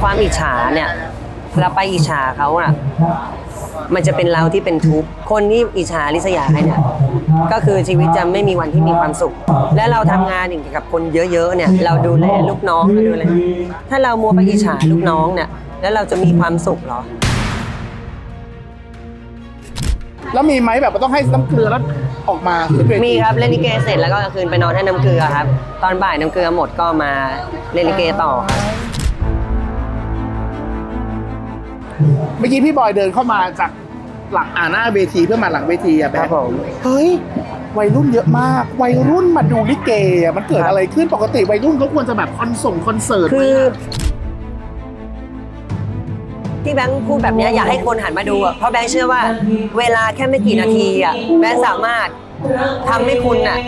ความอิจฉาเนี่ยเราไปอิจฉาเขาอะมันจะเป็นเราที่เป็นทุกข์คนที่อิจฉาริษยาใครเนี่ยก็คือชีวิตจะไม่มีวันที่มีความสุข และเราทำงานอย่างกับคนเยอะๆเนี่ยเราดูแลลูกน้องเราดูแลถ้าเรามัวไปอิจฉาลูกน้องเนี่ยแล้วเราจะมีความสุขเหรอ แล้วมีไหมแบบว่าต้องให้น้ำเกลือแล้วออกมาขึ้นเวทีมีครับเล่นลิเกเสร็จแล้วก็กลางคืนไปนอนให้น้ำเกลือครับ ตอนบ่ายน้ำเกลือหมดก็มาเล่นลิเกต่อครับ เมื่อกี้พี่บอยเดินเข้ามาจากหลังอ่าหน้าเวทีเพื่อมาหลังเวทีอะคแบรับบผมเฮ้ยวัยรุ่นเยอะมาก วัยรุ่นมาดูลิเกอะมันเกิดครับอะไรขึ้นปกติวัยรุ่นเขาควรจะแบบคอนส่งคอนเสิร์ตคือไหมะที่แบงค์พูดแบบเนี้ยอยากให้คนหันมาดูอะเพราะแบงค์เชื่อว่าเวลาแค่ไม่กี่นาทีอะแบงค์สามารถ ทำให้คุณน่ะ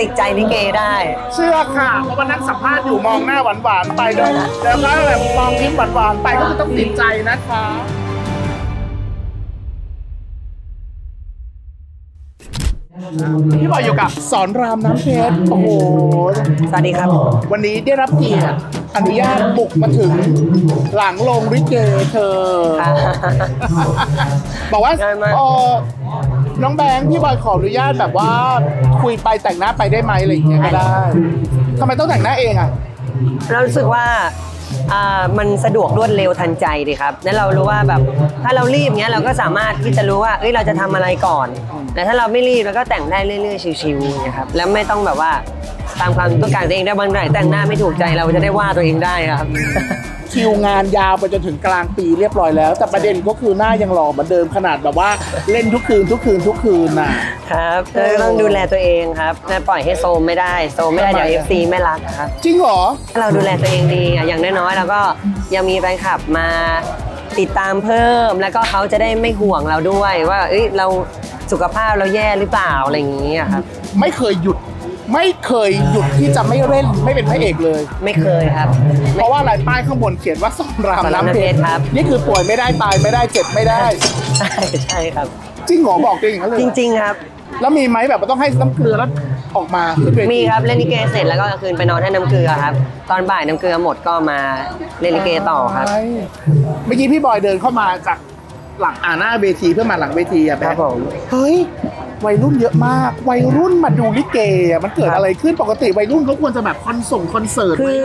ติดใจลิเกได้ เชื่อค่ะเพราะว่านักสัมภาษณ์อยู่มองหน้าหวานๆไปด้วยแล้วก็แบบมองยิ้มหวานๆไปก็คือต้องติดใจนะคะ พี่บอยอยู่กับสอนรามน้ำเพชร โอ้โห สวัสดีครับ วันนี้ได้รับเกียรติอนุญาตบุกมาถึงหลังโรงริเกเธอ บอกว่าได้ไหมเออน้องแบงค์พี่บอยขออนุญาตแบบว่าคุยไปแต่งหน้าไปได้ไหมอะไรอย่างเงี้ยก็ได้ทำไมต้องแต่งหน้าเองอะ เรารู้สึกว่าอ่า มันสะดวกรวดเร็วทันใจดีครับนั้นเรารู้ว่าแบบถ้าเรารีบเงี้ยเราก็สามารถที่จะรู้ว่าเอ้ยเราจะทำอะไรก่อนแต่ถ้าเราไม่รีบเราก็แต่งได้เรื่อยๆชิวๆนะครับแล้วไม่ต้องแบบว่า ตามความต้องการตัวเองได้บางไหนแต่งหน้าไม่ถูกใจเราจะได้ว่าตัวเองได้ครับ คิวงานยาวไปจนถึงกลางปีเรียบร้อยแล้ว แต่ประเด็นก็คือหน้ายังหล่อเหมือนเดิมขนาดแบบว่าเล่นทุกคืนทุกคืนทุกคืนน่ะ ครับเราต้องดูแลตัวเองครับไม่ปล่อยให้โซมไม่ได้โซมไม่ได้เดี๋ยวทำไมเออะฟซีไม่รักครับ จริงเหรอ ถ้าเราดูแลตัวเองดีอะอย่างน้อยๆเราก็ยังมีแฟนคลับมาติดตามเพิ่ม แล้วก็เขาจะได้ไม่ห่วงเราด้วยว่าเอ้ยเราสุขภาพเราแย่หรือเปล่าอะไรอย่างนี้อะครับ ไม่เคยหยุด ไม่เคยหยุดที่จะไม่เล่นไม่เป็นพระเอกเลย ไม่เคยครับ เพราะว่าอะไรป้ายข้างบนเขียนว่าสอนรามสอนรามน้ำเพชรน้ำเพชรครับ นี่คือป่วยไม่ได้ตายไม่ได้เจ็บไม่ได้ ใช่ใช่ครับ จริงเหรอบอกตัวเองอย่างนั้นเลยจริง ๆ ครับ แล้วมีไหมแบบว่าต้องให้น้ำเกลือแล้วออกมาขึ้นเวทีมีครับเล่นลิเกเสร็จแล้วก็กลางคืนไปนอนให้น้ำเกลือครับ ตอนบ่ายน้ำเกลือหมดก็มาเล่นลิเกต่อครับใช่เมื่อกี้พี่บอยเดินเข้ามาจากหลังอ่าหน้าเวทีเพื่อมาหลังเวทีอะแบครับบผมเฮ้ย วัยรุ่นเยอะมาก วัยรุ่นมาดูลิเกะมันเกิดอะไรขึ้นปกติวัยรุ่นเขาควรจะแบบคอนส่งคอนเสิร์ตคือ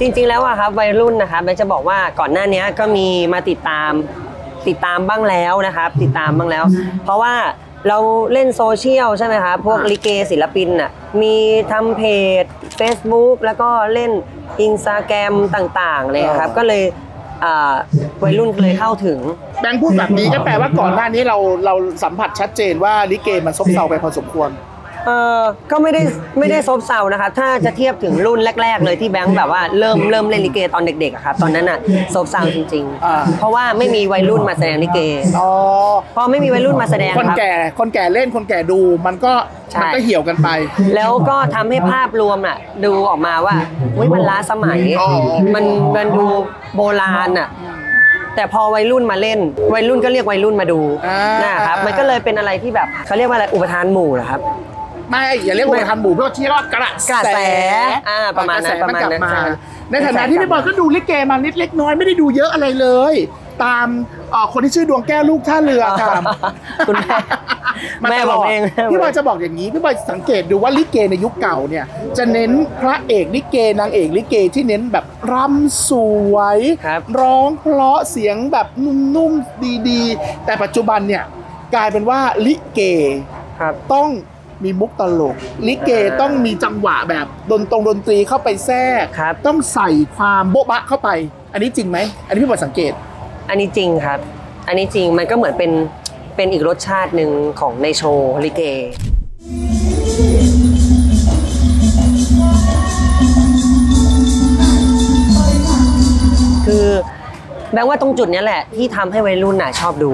จริงๆแล้วอะครับวัยรุ่นนะครับแบงค์จะบอกว่าก่อนหน้านี้ก็มีมาติดตาม ติดตามบ้างแล้วนะครับ ติดตามบ้างแล้ว เพราะว่าเราเล่นโซเชียลใช่ไหมครับพวกลิเกศิลปินอะมีทำเพจ Facebook แล้วก็เล่นอินสตาแกรมต่างๆเลยครับ ก็เลยอ่าวัยรุ่นเลยเข้าถึงแบงค์พูดแบบนี้ก็แปลว่าก่อนหน้านี้เราเราสัมผัสชัดเจนว่าลิเกมันซบเซาไปพอสมควร เออก็ไม่ได้ไม่ได้ซบเซานะครับถ้าจะเทียบถึงรุ่นแรก ๆ เลยที่แบงค์แบบว่าเริ่มเริ่มเล่นลิเกตอนเด็กๆอะครับตอนนั้นอะซบเซาจริง อ่า ๆ เพราะว่าไม่มีวัยรุ่นมาแสดงลิเก อ๋อ พอไม่มีวัยรุ่นมาแสดงคนครับ แก่ คนแก่เล่น คนแก่ดู มันก็ ใช่ มันก็เหี่ยวกันไป แล้วก็ทำให้ภาพรวมอะดูออกมาว่าเฮ้ยมันล้าสมัย อ๋อ มันมันดูโบราณอะ แต่พอวัยรุ่นมาเล่น วัยรุ่นก็เรียกวัยรุ่นมาดูอ่าน นะครับ มันก็เลยเป็นอะไรที่แบบเขาเรียกว่าอะไรอุปทานหมู่เหรอครับ ไม่อย่าเรียกว่าทันหมู่เพราะว่าที่เรียกว่ากระกระแสอ่าประมาณนั้นกแสประมาณนั้นกลับใช่ในฐานะที่พี่บอยก็ดูลิเกมานิดเล็กน้อยไม่ได้ดูเยอะอะไรเลย ตามเอ่อคนที่ชื่อดวงแก้วลูกท่าเรือค่ะคุณแม่าแม่ตลดผมเองพี่บอยจะบอกอย่างนี้พี่บอยสังเกตดูว่าลิเกในยุคเก่าเนี่ย จะเน้นพระเอกลิเกนางเอกลิเกที่เน้นแบบรำสวยครับร้องเพราะเสียงแบบนุ่มๆดีๆ แต่ปัจจุบันเนี่ยกลายเป็นว่าลิเกครับต้อง มีมุกตลก ลิเกอ่าต้องมีจังหวะแบบดนตรงดนตรีเข้าไปแทรกครับ ต้องใส่ความโบ๊ะบะเข้าไป อันนี้จริงไหม อันนี้พี่บอยสังเกต อันนี้จริงครับ อันนี้จริงมันก็เหมือนเป็นเป็นอีกรสชาติหนึ่งของในโชว์ลิเกคือแบงค์ว่าตรงจุดเนี้ยแหละที่ทำให้วัยรุ่นน่ะชอบดู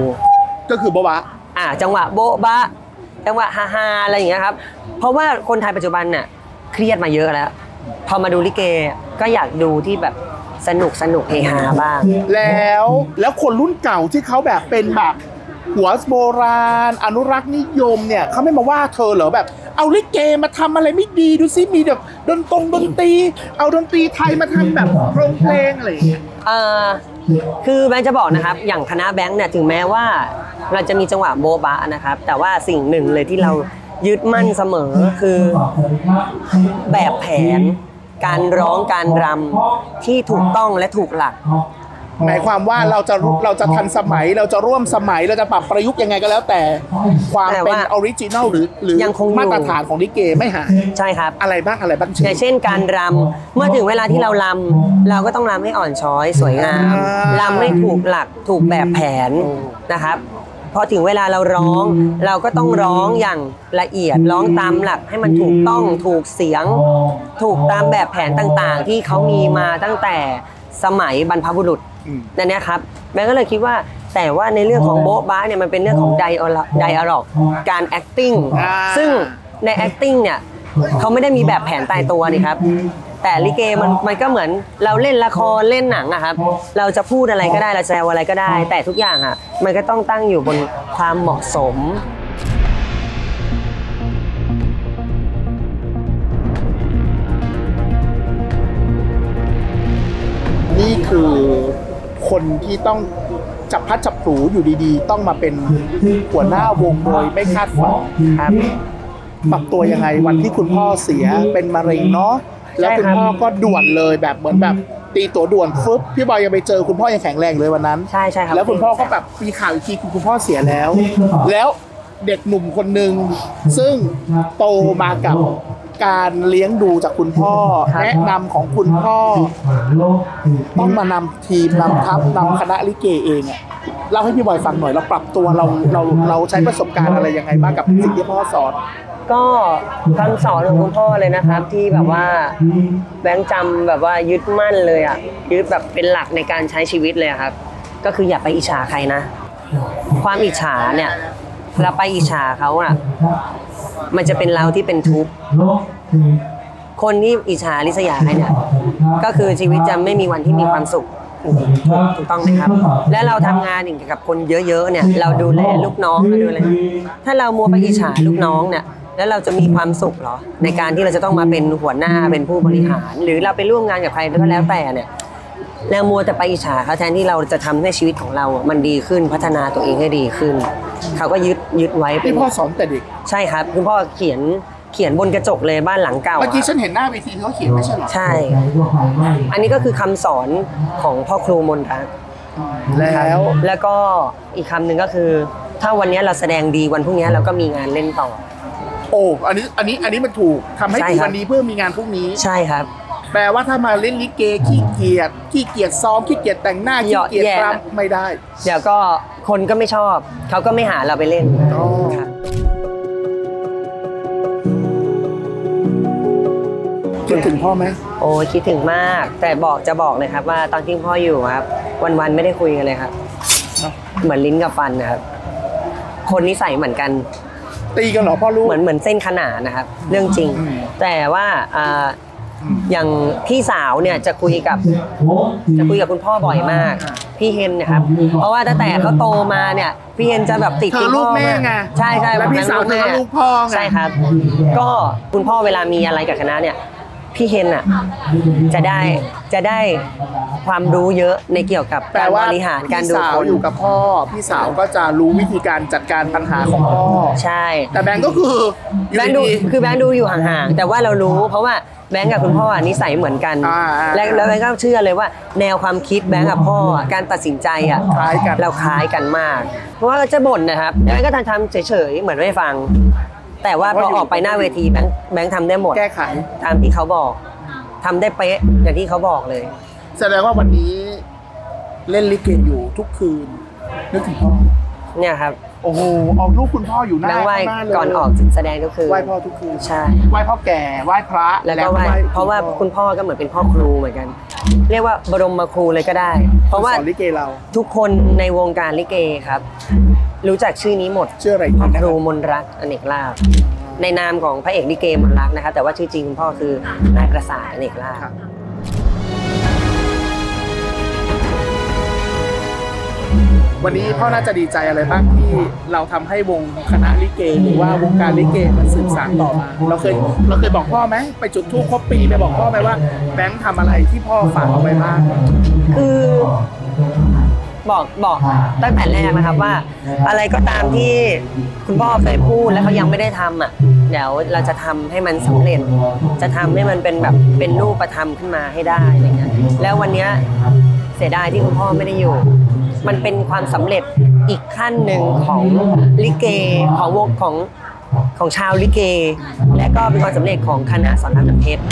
ก็คือโบ๊ะบะอ่าจังหวะโบ๊ะบะ จังหวะฮาฮาๆอะไรอย่างเงี้ยครับ เพราะว่าคนไทยปัจจุบันน่ะเครียดมาเยอะแล้ว พอมาดูลิเกก็อยากดูที่แบบสนุกสนุกเฮฮาบ้าง แล้วแล้วคนรุ่นเก่าที่เขาแบบเป็นแบบหัวโบราณ อนุรักษ์นิยมเนี่ยเขาไม่มาว่าเธอเหรอแบบ เอาลิเกมาทำอะไรไม่ดีดูซิมีแบบดนตรงดนตรี เอาดนตรีไทยมาทำแบบโรงเพลงอะไรอย่างเงี้ยเอ่อคือแบงค์จะบอกนะครับ อย่างคณะแบงค์เนี่ยถึงแม้ว่า เราจะมีจังหวะโบ๊ะบะนะครับ แต่ว่าสิ่งหนึ่งเลยที่เรายึดมั่นเสมอคือแบบแผน การร้องการรำที่ถูกต้องและถูกหลักหมายความว่าเราจะรู้เราจะทันสมัยเราจะร่วมสมัยเราจะปรับประยุกต์ยังไงก็แล้วแต่ความแต่เป็นว่าออริจินัลหรือหรือยังคงอยู่มาตรฐานของลิเกไม่หายใช่ครับ อะไรบ้างอะไรบ้างอย่างเช่นการรำเมื่อถึงเวลาที่เรารำเราก็ต้องรำให้อ่อนช้อยสวยงามรำให้ถูกหลักถูกแบบแผนนะครับ พอถึงเวลาเราร้อง เราก็ต้องร้องอย่างละเอียดร้องตามหลักให้มันถูกต้องถูกเสียง ถูกตามแบบแผนต่างๆ ที่เขามีมาตั้งแต่สมัยบรรพบุรุษอืมนั่นเนี่ยครับแบงก์ก็เลยคิดว่าแต่ว่าในเรื่องของโบ๊ะบ้าเนี่ยมันเป็นเรื่องของไดอะไดอะล็อกการ acting อ่าซึ่งใน acting เนี่ยเขาไม่ได้มีแบบแผนตายตัวนี่ครับ แต่ลิเกมันมันก็เหมือนเราเล่นละครเล่นหนังอะครับเราจะพูดอะไรก็ได้เราจะแซวอะไรก็ได้ แต่ทุกอย่างอะมันก็ต้องตั้งอยู่บนความเหมาะสมนี่คือคนที่ต้องจับพลัดจับผลูอยู่ดีๆ ต้องมาเป็นหัวหน้าวงโดยไม่คาดฝันครับปรับตัวยังไงวันที่คุณพ่อเสียเป็นมะเร็งเนาะ แล้วคุณพ่อก็ด่วนเลยแบบเหมือนแบบตีตัวด่วนฟึบพี่บอยยังไปเจอคุณพ่อยังแข็งแรงเลยวันนั้นใช่ใช่ครับแล้วคุณพ่อก็แบบมีข่าวอีกทีคือคุณพ่อเสียแล้ว แล้วเด็กหนุ่มคนหนึ่งซึ่งโตมากับการเลี้ยงดูจากคุณพ่อ แนะนำของคุณพ่อ ต้องมานำทีมนำทัพนำคณะลิเกเองอะ เล่าให้พี่บอยฟังหน่อยเราปรับตัวเราเราเราใช้ประสบการณ์อะไรยังไงบ้างกับสิ่งที่พ่อสอน ก็คำสอนของคุณพ่อเลยนะครับ ที่แบบว่าแบงค์จำแบบว่ายึดมั่นเลยอะยึดแบบเป็นหลักในการใช้ชีวิตเลยครับ ก็คืออย่าไปอิจฉาใครนะ ความอิจฉาเนี่ยเราไปอิจฉาเขาอะ มันจะเป็นเราที่เป็นทุกข์คนที่อิจฉาริษยาใครเนี่ยก็คือชีวิตจะไม่มีวันที่มีความสุข ต้องไหมครับ และเราทำงานอย่างกับคนเยอะๆเนี่ย เราดูแลลูกน้องเราดูแลถ้าเรามัวไปอิจฉาลูกน้องเนี่ยแล้วเราจะมีความสุขเหรอ ในการที่เราจะต้องมาเป็นหัวหน้าเป็นผู้บริหาร หรือเราไปร่วมงานกับใครก็แล้วแต่เนี่ยแล้วมัวแต่ไปอิจฉาเขาแทนที่เราจะทำให้ชีวิตของเราอะมันดีขึ้นพัฒนาตัวเองให้ดีขึ้น เขาก็ยึดยึดไว้เป็พี่นพ่อสอนแต่เด็กใช่ครับ คุณพ่อเขียน เขียนบนกระจกเลยบ้านหลังเก่าเมื่อกี้อะฉันเห็นหน้าเวทีเขาเขียนไม่ใช่เหรอใช่ อันนี้ก็คือคำสอนของพ่อครูมนรักแล้วแล้วก็อีกคำหนึ่งก็คือ ถ้าวันนี้เราแสดงดีวันพรุ่งนี้เราก็มีงานเล่นต่อ โอ้อันนี้อันนี้อันนี้มันถูกทำให้ใช่ดีครับ วันนี้เพื่อมีงานพรุ่งนี้ ใช่ครับ แปลว่าถ้ามาเล่นลิเกขี้เกียจขี้เกียจซ้อมขี้เกียจแต่งหน้าเหขี้ยาะเกียจแยะ รำไม่ได้ เดี๋ยวก็คนก็ไม่ชอบ เขาก็ไม่หาเราไปเล่นอ๋อ ครับ คิดถึงพ่อไหมโอ้ยคิดถึงมาก แต่บอกจะบอกเลยครับว่าตอนที่พ่ออยู่ครับ วันๆไม่ได้คุยกันเลยครับ เหมือนลิ้นกับฟันนะครับ คนนิสัยเหมือนกัน ตีกันเหรอพ่อลูกเหมือนเหมือนเส้นขนานนะครับ เรื่องจริงอืมแต่ว่าอ่าอืมอย่างพี่สาวเนี่ยจะคุยกับจะคุยกับคุณพ่อบ่อยมาก พี่เฮนเนะครับ เพราะว่าตั้งแต่เขาโตมาเนี่ยพี่เฮนจะแบบติดเธอคุณลูพ่กอแม่มากไงใช่ใช่แล้วพี่สาวผมป็นเธอก็ลูกพ่อไงใช่ครับ ก็คุณพ่อเวลามีอะไรกับคณะเนี่ย พี่เฮนอะจะได้จะได้ความรู้เยอะในเกี่ยวกับแปลการว่าบริหารการพี่ดูสาวคนอยู่กับพ่อ พี่สาวก็จะรู้วิธีการจัดการปัญหาของพ่อใช่ แต่แบงก์ก็คืออยู่แบงค์ดูดีคือแบงค์ดูอยู่ห่างๆแต่ว่าเรารู้เพราะว่าแบงค์กับคุณพ่อนิสัยเหมือนกันอ่าอ่าและแล้วแบงค์ก็เชื่อเลยว่า แนวความคิดแบงค์กับพ่ออะการตัดสินใจอะคล้ายกันเราคล้ายกันมาก เพราะว่าจะบ่นนะครับแบงค์ก็ทำทำเฉยๆเหมือนไม่ฟัง แต่ว่าพอออกไปหน้าเวทีแบงค์แบงค์ทำได้หมดแก้ไขตามที่เขาบอกทำได้เป๊ะอย่างที่เขาบอกเลย แสดงว่าวันนี้เล่นลิเกอยู่ทุกคืน นึกถึงพ่อ เนี่ยครับโอ้โหออกลูกคุณพ่ออยู่หแบน้างค์ไหว้ข้างหน้าเลยก่อนออกแสดงก็คือ ไหว้พ่อทุกคืนใช่ ไหว้พ่อแก่ไหว้พระแล้วก็ไหว้เพราะว่าคุณพ่อก็เหมือนเป็นพ่อครูเหมือนกัน เรียกว่าบรมครูเลยก็ได้ เพราะว่าสอนลิเกเรา ทุกคนในวงการลิเกครับ รู้จักชื่อนี้หมดชื่ออะไรพ่อนะคครูรับมนรักอเนกลาบในนามของพระเอกลิเกมนรักนะคะแต่ว่าชื่อจริงคุณพ่อคือนายประสาทอเนกลาภครับวันนี้พ่อน่าจะดีใจอะไรบ้างที่เราทำให้วงคณะลิเกหรือว่าวงการลิเกมันสืบสานต่อมา เราเคยเราเคยบอกพ่อไหมไปจุดธูปครบปีไปบอกพ่อไหมว่าแบงค์ทำอะไรที่พ่อฝากเอาไว้บ้างคือ บอกบอกตั้งแต่แรกนะครับว่า อะไรก็ตามที่คุณพ่อเคยพูดแล้วเขายังไม่ได้ทำอะเดี๋ยวเราจะทำให้มันสำเร็จ จะทำให้มันเป็นแบบเป็นรูปธรรมขึ้นมาให้ได้อะไรเงี้ยแล้ววันเนี้ยเสียดายที่คุณพ่อไม่ได้อยู่ มันเป็นความสำเร็จอีกขั้นหนึ่งของลิเกของวงของของชาวลิเก และก็เป็นความสำเร็จของคณะสอนรามน้ำเพชร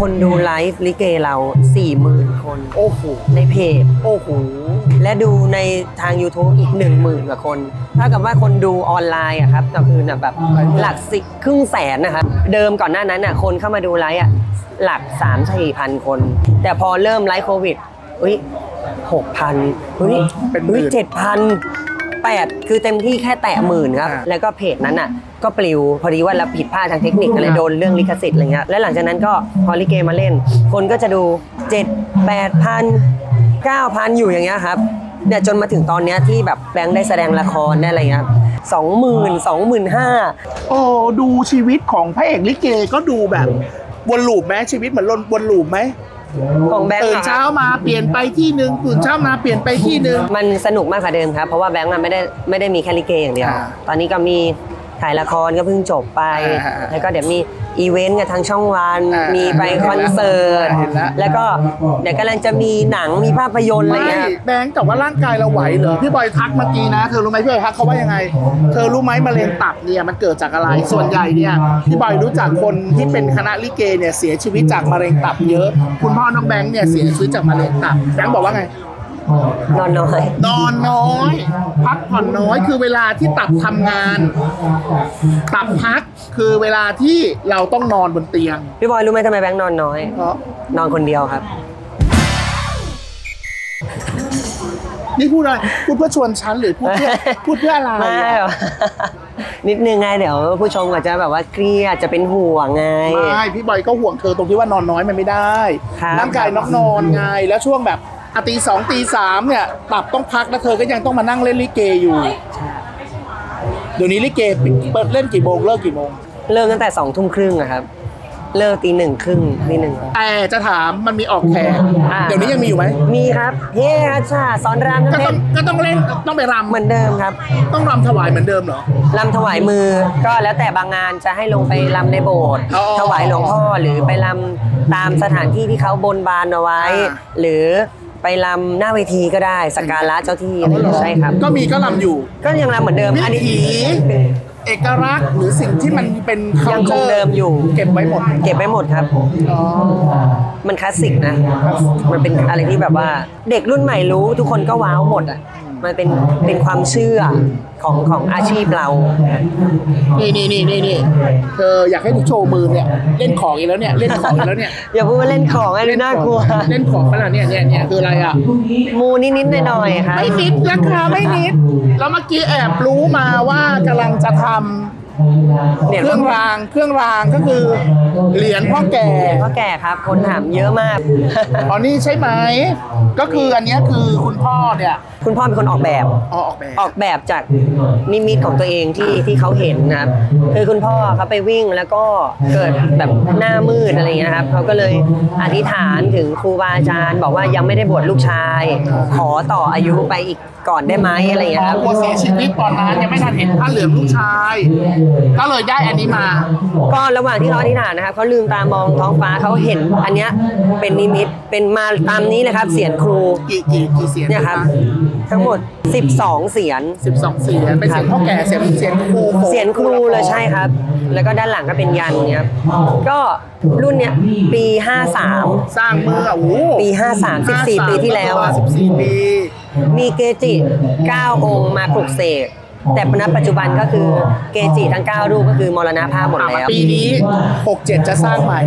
คนดูไลฟ์ลิเกเรา40,000คน โอ้โห ในเพจ โอ้โห และดูในทาง YouTube อีก 10,000กว่าคนเท่ากับว่าคนดูออนไลน์อะครับก็คือแบบหลักสิครึ่งแสนนะครับ เดิมก่อนหน้านั้นอะคนเข้ามาดูไลฟ์อะหลัก3 4พันคน แต่พอเริ่มไลฟ์โควิดอุ้ย6,000อุ้ยเป็นหมื่นอุ้ยเจ็ดพัน แปดคือเต็มที่แค่แตะหมื่นครับอ่าแล้วก็เพจนั้นอะ ก็ปลิวพอดีว่าเราผิดพลาดทางเทคนิคอะไรโดนเรื่องลิขสิทธิ์อะไรเงี้ยและหลังจากนั้นก็พอลิเกมาเล่น คนก็จะดู7 8พัน9,000อยู่อย่างเงี้ยครับเนี่ยจนมาถึงตอนเนี้ยที่แบบแบงค์ได้แสดงละครได้อะไรเงี้ยสองหมื่นสองหมื่นห้าโอ้ดูชีวิตของพระเอกลิเกก็ดูแบบวนลูปไหมชีวิตเหมือนวนวนลูปไหม ของแบงค์ตื่นอะคเช้ารับมาเปลี่ยนไปที่หนึ่งตื่นเช้ามาเปลี่ยนไปที่หนึ่ง มันสนุกมากกว่าเดิมครับ เพราะว่าแบงค์มันไม่ได้ไม่ได้มีแค่ลิเกอย่างเดียว อ่า ตอนนี้ก็มี ถ่ายละครก็เพิ่งจบไปอ่าแล้วก็เดี๋ยวมีอีเวนต์กับทางช่องวันอ่ามีมีไปคอนเสิร์ตเห็นแล้วแล้วก็เดี๋ยวกำลังจะมีหนังมีภาพยนตร์อะไรไม่เงี้ยครับแบงค์แต่ว่าร่างกายเราไหวเหรอพี่บอยทักเมื่อกี้นะ เธอรู้ไหมพี่บอยทักเขาว่ายังไง เธอรู้ไหมมะเร็งตับเนี่ยมันเกิดจากอะไรส่วนใหญ่เนี่ยพี่บอยรู้จักคนที่เป็นคณะลิเกเนี่ยเสียชีวิตจากมะเร็งตับเยอะ คุณพ่อน้องแบงค์เนี่ยเสียชีวิตจากมะเร็งตับแบงค์บอกว่าไง นอนน้อย นอนน้อย พักผ่อนน้อยคือเวลาที่ตับทำงาน ตับพักคือเวลาที่เราต้องนอนบนเตียง พี่บอยรู้ไหมทำไมแบงค์นอนน้อย เพราะนอนคนเดียวครับ นี่พูดอะไรพูดเพื่อชวนฉันหรือพูดเพื่อพูดเพื่ออะไรไม่อะหรอกนิดนึงไงเดี๋ยวผู้ชมอาจจะแบบว่าเครียดจะเป็นห่วงไงไม่พี่บอยก็ห่วงเธอตรงที่ว่านอนน้อยมันไม่ได้ครับร่างกายนอกนอนไงแล้วช่วงแบบ อะตีสองตีสามเนี่ยตับต้องพักแล้วเธอก็ยังต้องมานั่งเล่นลิเกอยู่ เดี๋ยวนี้ลิเกเปิดเล่นกี่โมงเลิกกี่โมงเริ่มตั้งแต่สองทุ่มครึ่งอะครับ เลิกตีหนึ่งครึ่งตีหนึ่งแต่จะถามมันมีออกแขกอ่า เดี๋ยวนี้ยังมีอยู่ไหมมีครับเฮ้อาชาสอนรามก็น้ำเพต้องชรก็ต้องเล่นต้องไปรำเหมือนเดิมครับต้องรำถวายเหมือนเดิมเหรอลำถวายมือก็แล้วแต่บางงานจะให้ลงไปลำในโบสถ์อ๋อถวายหลวงพ่อหรือไปลำตามสถานที่ที่เขาบนบานเอาไว้ อ่า หรือ ไปลำหน้าเวทีก็ได้สักการะเจ้าที่อะไรอย่างเงี้ยใช่ครับ ก็มีก็รำอยู่ก็ยังรำเหมือนเดิมวิอันนี้ถีเอกลักษณ์หรือสิ่งที่มันเป็นยังคง culture เดิมอยู่ เก็บไว้หมดเก็บไว้หมดครับ อ๋อ มันคลาสสิกนะ มันเป็นอะไรที่แบบว่า เด็กรุ่นใหม่รู้ทุกคนก็ว้าวหมดอะ มันเป็นเป็นความเชื่อของของอาชีพเรา นี่นี่นี่นี่นี่เธออยากให้ดูโชว์มือเนี่ยเล่นของอีกแล้วเนี่ยเล่นของอีกแล้วเนี่ยอย่าพูดว่าเล่นของอะไรน่ากลัว เล่นของขนาดเนี่ยเนี่ยเนี่ยคืออะไรอะมูนิดๆหน่อยๆครับไม่นิดราคาไม่นิดแล้วเมื่อกี้แอบรู้มาว่ากำลังจะทำเนี่ยเครื่องรางเครื่องรางก็คือเหรียญพ่อแก่พ่อแก่ครับ คนถามเยอะมากอ๋อนี่ใช่ไหมก็คืออันเนี้ยคือคุณพ่อเนี่ยคุณพ่อเป็นคนออกแบบ อ๋อออกแบบ ออกแบบจากนิมิตของตัวเองที่ที่เขาเห็นนะครับคือคุณพ่อเขาไปวิ่งแล้วก็เกิดแบบหน้ามืดอะไรอย่างเงี้ยครับเขาก็เลยอธิษฐานถึงครูบาอาจารย์ บอกว่ายังไม่ได้บวชลูกชาย ขอต่ออายุไปอีกก่อนได้ไหมอะไรอย่างเงี้ยครับพอเสียชีวิตตอนนั้นยังไม่ทันเห็นผ้าเหลืองลูกชาย ก็เลยได้อันนี้มา ก็ระหว่างที่เขาอธิษฐานนะครับเขาลืมตามองท้องฟ้าเขาเห็นอันเนี้ยเป็นนิมิตเป็นมาตามนี้เลยครับเสียนครูกี่กี่กี่เสียงเนี่ยครับ ทั้งหมด 12 เสียนสิบสองเสียงเป็นเสียงพ่อแก่เสียงเสียงครูเสียนครูเลยใช่ครับ แล้วก็ด้านหลังก็เป็นยันเนี่ยครับก็รุ่นเนี้ยปี 53 สร้างเมื่อโอ้โหปี 53 14 ปีที่แล้วอะสิบสี่ปีมีเกจิ 9 องค์มาปลุกเสก แต่ณปัจจุบันก็คือเกจิทั้ง9รูปก็คือมรณภาพหมดอะแล้ว ปีนี้ 67 จะสร้างใหม่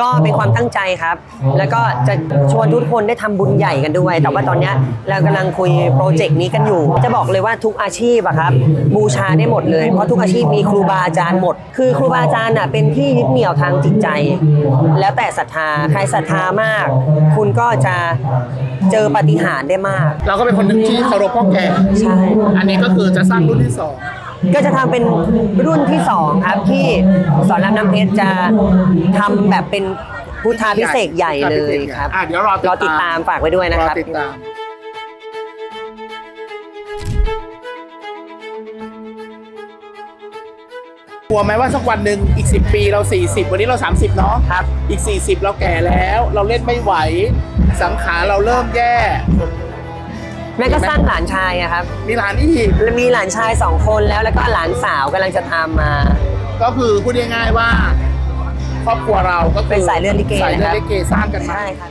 ก็เป็นความตั้งใจครับ แล้วก็จะชวนทุกคนได้ทำบุญใหญ่กันด้วย แต่ว่าตอนเนี้ยเรากำลังคุยโปรเจกต์นี้กันอยู่ จะบอกเลยว่าทุกอาชีพอะครับ บูชาได้หมดเลย เพราะทุกอาชีพมีครูบาอาจารย์หมด คือครูบาอาจารย์น่ะเป็นที่ยึดเหนี่ยวทางจิตใจ แล้วแต่ศรัทธา ใครศรัทธามาก คุณก็จะ เจอปาฏิหาริย์ได้มาก เราก็เป็นคนหนึ่งที่เคารพพ่อแก่ใช่ อันนี้ก็คือจะสร้างรุ่นที่สองก็จะทำเป็นรุ่นที่สองครับที่สอนรามน้ำเพชรจะทำแบบเป็นพุทธาพิเศษกใหญ่เลยครับอะเดี๋ยวรอรอติดตามฝากไว้ด้วยนะรคอรับติดตาม กลัวไหมว่าสักวันหนึ่งอีก 10 ปีเรา 40 วันนี้เรา 30 เนาะครับ อีก 40 เราแก่แล้ว เราเล่นไม่ไหว สังขารเราเริ่มแย่ แม่ก็สร้างหลานชายอะครับมีหลานอีก มีหลานชายสองคนแล้วแล้วก็หลานสาวกำลังจะทำมา ก็คือพูดง่ายๆว่า ครอบครัวเราก็คือเป็นสายเลือดลิเกสายเลือดนะครับ ลิเกสร้างกันมา ใช่ครับ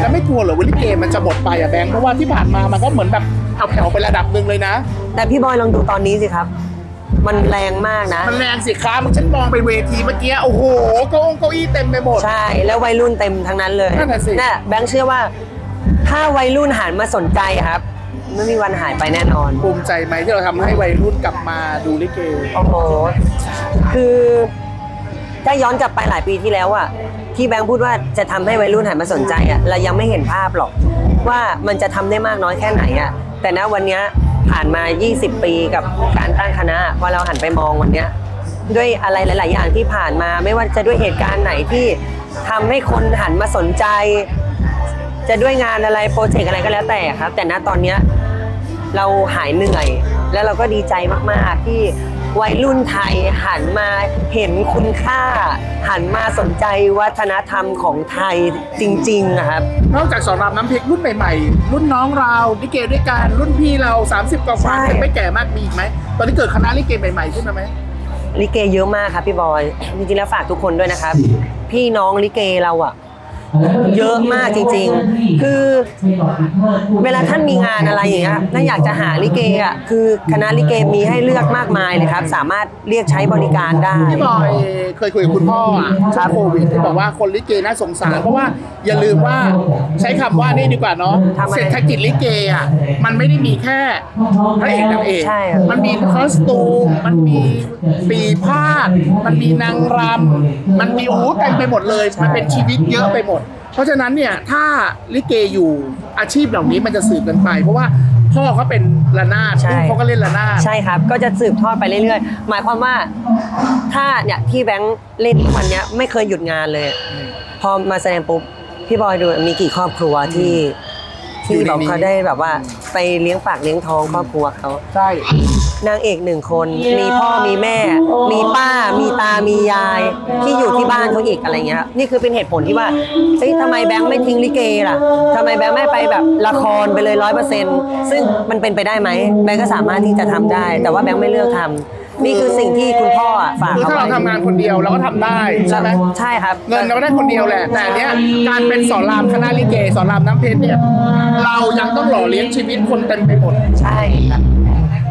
แล้วไม่กลัวเหรอว่าลิเกมันจะหมดไปอะแบงค์เพราะว่าที่ผ่านมามันก็เหมือนแบบเอาแผ่วไประดับหนึ่งเลยนะ แต่พี่บอยลองดูตอนนี้สิครับ มันแรงมากนะ มันแรงสิค้ามันฉันมองไปเวทีเมื่อกี้โอ้โหเก้าองเก้าอี้เต็มไปหมด ใช่แล้ววัยรุ่นเต็มทั้งนั้นเลยนั่นน่ะสิ น่ะแบงค์เชื่อว่า ถ้าวัยรุ่นหันมาสนใจครับ ไม่มีวันหายไปแน่นอน ภูมิใจไหมที่เราทำให้วัยรุ่นกลับมาดูลิเก โอ้โห คือ ถ้าย้อนกลับไปหลายปีที่แล้วอะที่แบงค์พูดว่าจะทำให้วัยรุ่นหันมาสนใจอะเรายังไม่เห็นภาพหรอก ว่ามันจะทำได้มากน้อยแค่ไหนอะแต่ณวันนี้ผ่านมา 20 ปีกับการตั้งคณะพอเราหันไปมองวันนี้ด้วยอะไรหลาย ๆ อย่างที่ผ่านมา ไม่ว่าจะด้วยเหตุการณ์ไหนที่ทำให้คนหันมาสนใจ จะด้วยงานอะไรโปรเจกต์อะไรก็แล้วแต่ครับ แต่ณตอนเนี้ยเราหายเหนื่อย แล้วเราก็ดีใจมาก ๆ ที่ วัยรุ่นไทยหันมาเห็นคุณค่า หันมาสนใจวัฒนธรรมของไทยจริงๆนะครับ นอกจากสอนรามน้ำเพชรรุ่นใหม่ๆ รุ่นน้องเราลิเกด้วยกันรุ่นพี่เรา 30กว่าใช่ๆยังไม่แก่มากมีอีกไหมตอนนี้เกิดคณะลิเกใหม่ๆขึ้นมาไหมลิเกเยอะมากครับพี่บอยจริงๆแล้วฝากทุกคนด้วยนะครับ พี่น้องลิเกเราอะ เยอะมากจริง ๆ คือเวลาท่านมีงานอะไรอย่างเงี้ยถ้าอยากจะหาลิเกอะคือคณะลิเกมีให้เลือกมากมายเลยครับ สามารถเรียกใช้บริการได้ พี่บอยเคยคุยกับคุณพ่ออะช่วงโควิดที่บอกว่าคนลิเกน่าสงสารเพราะว่าอย่าลืมว่าใช้คำว่านี่ดีกว่าเนาะทำไมเศรษฐกิจลิเกอะมันไม่ได้มีแค่พระเอกนางเอกใช่ครับ มันมีคอสตูมมันมีปีพาดมันมีนางรำมันมีโอ้โหเต็มไปหมดเลย มันเป็นชีวิตเยอะไปหมด เพราะฉะนั้นเนี่ยถ้าลิเกอยู่อาชีพเหล่านี้มันจะสืบกันไป เพราะว่าพ่อเขาเป็นระนาดใช่ ลูกเขาก็เล่นระนาด ใช่ครับ ก็จะสืบทอดไปเรื่อยๆ หมายความว่าถ้าเนี่ยที่แบงค์เล่นทุกวันเนี้ยไม่เคยหยุดงานเลย พอมาแสดงปุ๊บพี่บอยดูมีกี่ครอบครัวที่อยู่ที่ในแบบนี้ เขาได้แบบว่า ไปเลี้ยงปากเลี้ยงท้องครอบครัวเขาใช่ นางเอกหนึ่งคน มีพ่อมีแม่ มีป้า มีตามียาย ที่อยู่ที่บ้านเขาอีกอะไรเงี้ยครับนี่คือเป็นเหตุผลที่ว่าเฮ้ยทำไมแบงค์ไม่ทิ้งลิเกล่ะทำไมแบงค์ไม่ไปแบบละครไปเลยร้อยเปอร์เซ็นต์ซึ่งมันเป็นไปได้ไหมแบงค์ก็สามารถที่จะทำได้ แต่ว่าแบงค์ไม่เลือกทำ นี่คือสิ่งที่คุณพ่ออะฝากคือเอาถ้าเราไว้ทำงานคนเดียวเราก็ทำได้ใช่ไหมใช่ครับ เงินเราได้คนเดียวแหละ แต่อันเนี้ยการเป็นสอนรามคณะลิเกสอนรามน้ำเพชรเนี่ย เรายังต้องหล่อเลี้ยงชีวิตคนเต็มไปหมด ใช่ครับ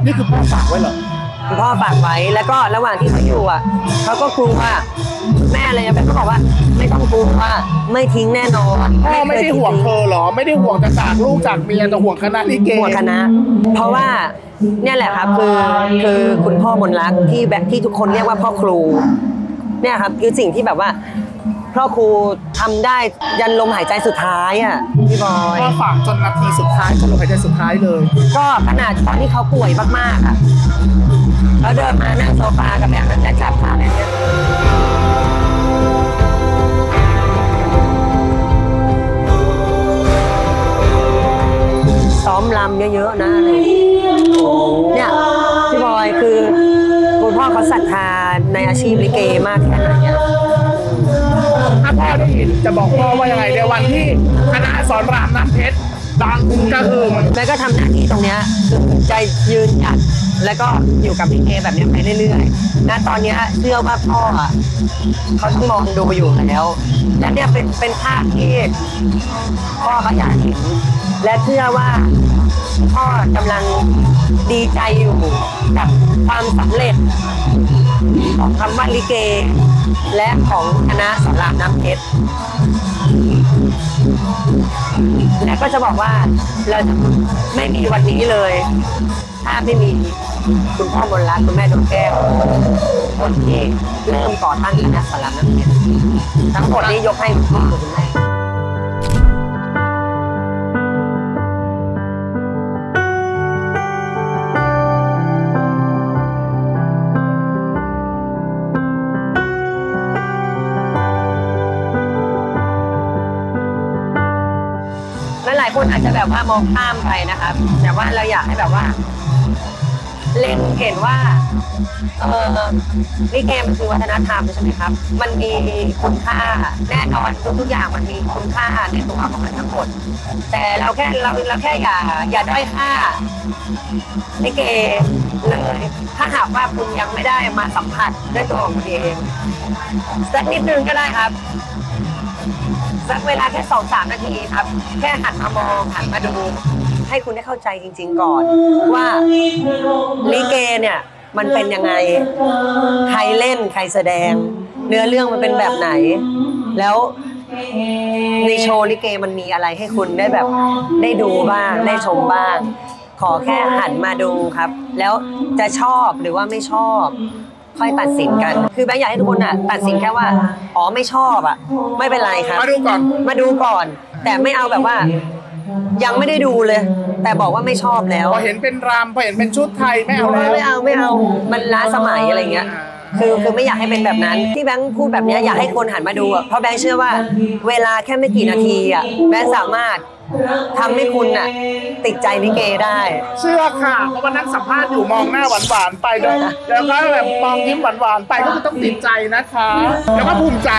นี่คือพ่อฝากไว้เหรอ คุณพ่อฝากไว้แล้วก็ระหว่างที่เขาอยู่อะเขาก็กลัวว่าแม่อะไรนะแบงค์ก็บอกว่า ไม่ต้องกลัวว่าไม่ทิ้งแน่นอนพ่อไม่ได้ห่วงเธอเหรอ ไม่ได้ห่วงจะจากลูกจากเมียแต่ห่วงคณะลิเกห่วงคณะ เพราะว่าเนี่ยแหละครับคือคือคุณพ่อมนรักที่แบบที่ทุกคนเรียกว่าพ่อครูเนี่ยครับคือสิ่งที่แบบว่า พ่อครูทำได้ยันลมหายใจสุดท้ายอะพี่บอยพ่อฝากจนนาทีสุดท้ายจนลมหายใจสุดท้ายเลย ก็ขนาดตอนที่เขาป่วยมากๆอะแล้วเดินมานั่งโซฟากับแม่แล้วจับขาแม่เนี่ยซ้อมลำเยอะๆนะอะไรอย่างเงี้ยเนี่ยพี่บอยคือคุณพ่อเขาศรัทธาในอาชีพลิเกมากแค่ไหนอะถ้า พ่อได้ยินจะบอกพ่อว่ายังไงในวันที่คณะสอนรามน้ำเพชรดังกระหึ่มแม่ก็ทำหน้าที่ตรงเนี้ยคือใจยืนหยัดแล้วก็อยู่กับลิเกแบบเนี้ยไปเรื่อยๆณตอนเนี้ยเชื่อว่าพ่ออะเขาต้องมองดูอยู่แล้วและเนี่ยเป็นเป็นภาพที่พ่อเขาอยากเห็นและเชื่อว่าพ่อกำลังดีใจอยู่กับความสำเร็จ ของคำว่าลิเก และของคณะสอนรามน้ำเพชรและก็จะบอกว่าเราจะไม่มีวันนี้เลย ถ้าไม่มีคุณพ่อมนรักคุณแม่ดวงแก้วคนที่เริ่มก่อตั้งคณะสอนรามน้ำเพชรทั้งหมดนี้ยกให้คุณพ่อคุณแม่ คนอาจจะแบบว่ามองข้ามไปนะครับ แต่ว่าเราอยากให้แบบว่า เล็งเห็นว่า เออลิเกมคือวัฒนธรรมใช่ไหมครับ มันมีคุณค่าแน่นอนทุกๆอย่างมันมีคุณค่าในตัวของมันทั้งหมด แต่เราแค่เราเราแค่อย่าอย่าด้อยค่าลิเกเลยถ้าหากว่าคุณยังไม่ได้มาสัมผัสด้วยตัวของคุณเองสักนิดนึงก็ได้ครับ สักเวลาแค่สองสามนาทีครับ แค่หันมามองหันมาดู ให้คุณได้เข้าใจจริง ๆ ก่อน ว่าลิเกเนี่ย มันเป็นยังไง ใครเล่นใครแสดง เนื้อเรื่องมันเป็นแบบไหน แล้วในโชว์ลิเกมันมีอะไรให้คุณได้แบบได้ดูบ้าง ได้ชมบ้าง ขอแค่หันมาดูครับ แล้วจะชอบหรือว่าไม่ชอบ ค่อยตัดสินกัน คือแบงค์อยากให้ทุกคนอะตัดสินแค่ว่า อ๋อไม่ชอบอะ ไม่เป็นไรครับ มาดูก่อน มาดูก่อน แต่ไม่เอาแบบว่า ยังไม่ได้ดูเลย แต่บอกว่าไม่ชอบแล้ว พอเห็นเป็นรำพอเห็นเป็นชุดไทยไม่เอาแล้วไม่เอาไม่เอา มันล้าสมัยอะไรเงี้ย คือคือไม่อยากให้เป็นแบบนั้น ที่แบงค์พูดแบบเนี้ยอยากให้คนหันมาดูอะเพราะแบงค์เชื่อว่า เวลาแค่ไม่กี่นาทีอะ แบงค์สามารถ ทำให้คุณอะ ติดใจลิเกได้ เชื่อค่ะเพราะวันนั้นสัมภาษณ์อยู่มองหน้าหวานๆไปด้วยแล้วก็แบบมองยิ้มหวานๆไปก็คือต้องติดใจนะคะ แล้วก็ภูมิใจ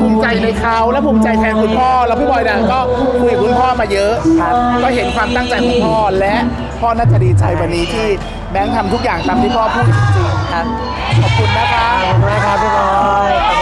ภูมิใจในเขาและภูมิใจแทนคุณพ่อ แล้วพี่บอยเนี่ยก็คุยกับคุณพ่อมาเยอะครับก็เห็นความตั้งใจของพ่อและพ่อน่าจะดีใจวันนี้ที่แบงค์ทำทุกอย่างตามที่พ่อพูดจริงครับๆขอบคุณนะคะขอบคุณมากครับพี่บอยขอบคุณ